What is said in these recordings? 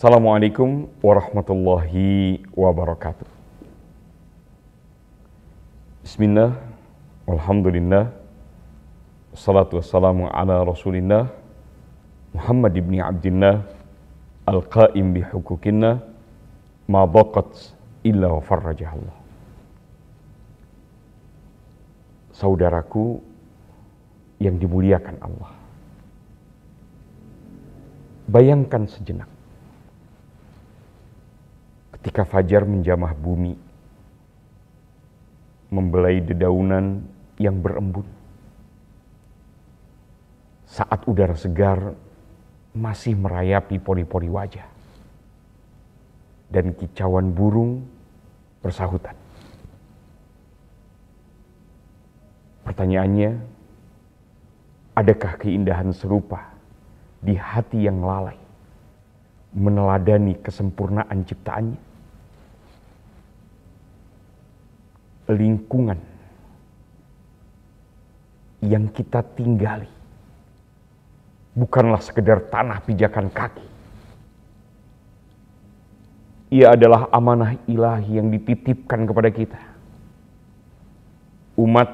Assalamualaikum warahmatullahi wabarakatuh. Bismillah, Alhamdulillah, Assalatu wassalamu ala rasulillah, Muhammad ibn Abdillah, Al-Qaim bihukukinna, ma baqat illa wa farrajah Allah. Saudaraku yang dimuliakan Allah. Bayangkan sejenak ketika fajar menjamah bumi, membelai dedaunan yang berembun. Saat udara segar masih merayapi pori-pori wajah. Dan kicauan burung bersahutan. Pertanyaannya, adakah keindahan serupa di hati yang lalai meneladani kesempurnaan ciptaannya? Lingkungan yang kita tinggali bukanlah sekedar tanah pijakan kaki. Ia adalah amanah ilahi yang dititipkan kepada kita. Umat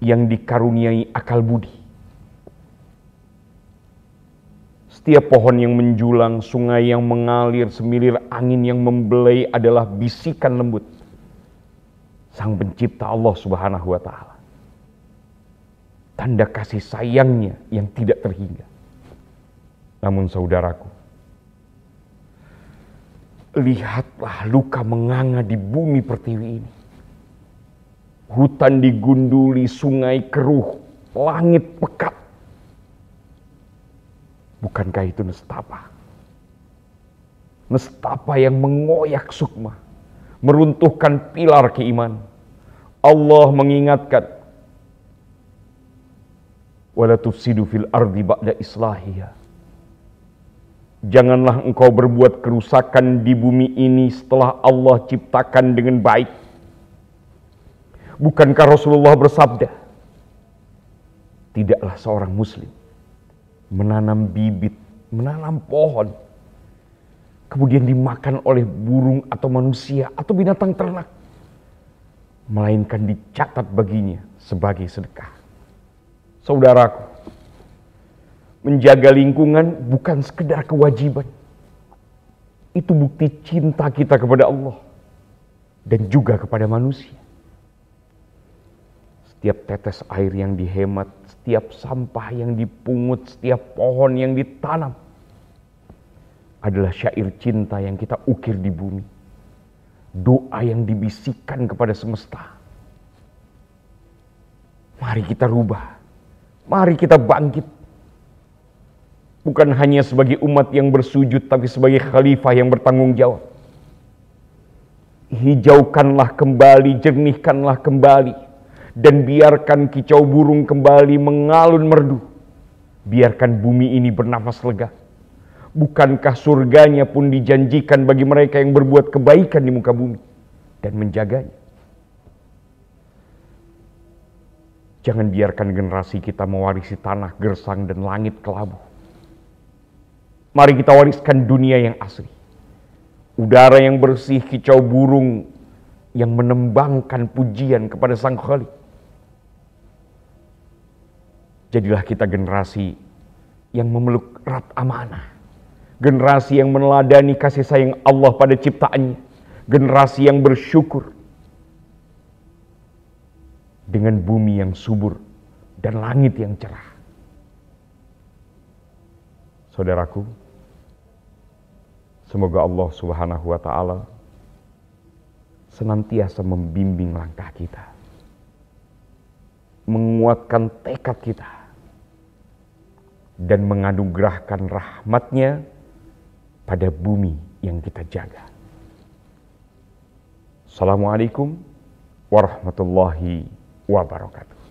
yang dikaruniai akal budi. Setiap pohon yang menjulang, sungai yang mengalir, semilir angin yang membelai adalah bisikan lembut sang pencipta Allah Subhanahu wa taala. Tanda kasih sayangnya yang tidak terhingga. Namun saudaraku, lihatlah luka menganga di bumi pertiwi ini. Hutan digunduli, sungai keruh, langit pekat. Bukankah itu nestapa? Nestapa yang mengoyak sukma meruntuhkan pilar keimanan. Allah mengingatkan wala tufsidu fil ardi ba'da islahiha. Janganlah engkau berbuat kerusakan di bumi ini setelah Allah ciptakan dengan baik. Bukankah Rasulullah bersabda, tidaklah seorang muslim menanam bibit, menanam pohon, kemudian dimakan oleh burung atau manusia atau binatang ternak, melainkan dicatat baginya sebagai sedekah. Saudaraku, menjaga lingkungan bukan sekedar kewajiban. Itu bukti cinta kita kepada Allah dan juga kepada manusia. Setiap tetes air yang dihemat, setiap sampah yang dipungut, setiap pohon yang ditanam, adalah syair cinta yang kita ukir di bumi. Doa yang dibisikkan kepada semesta. Mari kita rubah. Mari kita bangkit. Bukan hanya sebagai umat yang bersujud, tapi sebagai khalifah yang bertanggung jawab. Hijaukanlah kembali, jernihkanlah kembali. Dan biarkan kicau burung kembali mengalun merdu. Biarkan bumi ini bernafas lega Bukankah surganya pun dijanjikan bagi mereka yang berbuat kebaikan di muka bumi dan menjaganya? Jangan biarkan generasi kita mewarisi tanah gersang dan langit kelabu. Mari kita wariskan dunia yang asli. Udara yang bersih, kicau burung yang menembangkan pujian kepada Sang Khalik. Jadilah kita generasi yang memeluk erat amanah Generasi yang meneladani kasih sayang Allah pada ciptaannya. Generasi yang bersyukur. Dengan bumi yang subur dan langit yang cerah. Saudaraku, semoga Allah Subhanahu wa taala senantiasa membimbing langkah kita. Menguatkan tekad kita dan menganugerahkan rahmatnya pada bumi yang kita jaga. Assalamualaikum warahmatullahi wabarakatuh.